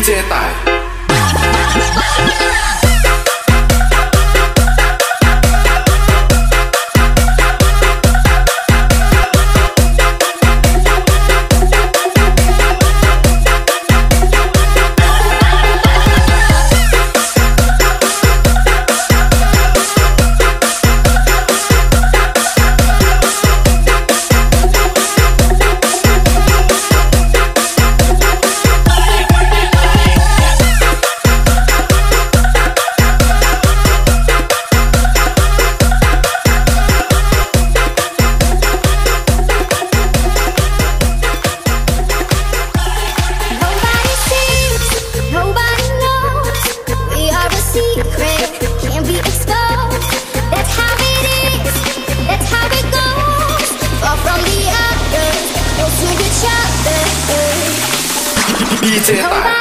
DJ 一折戴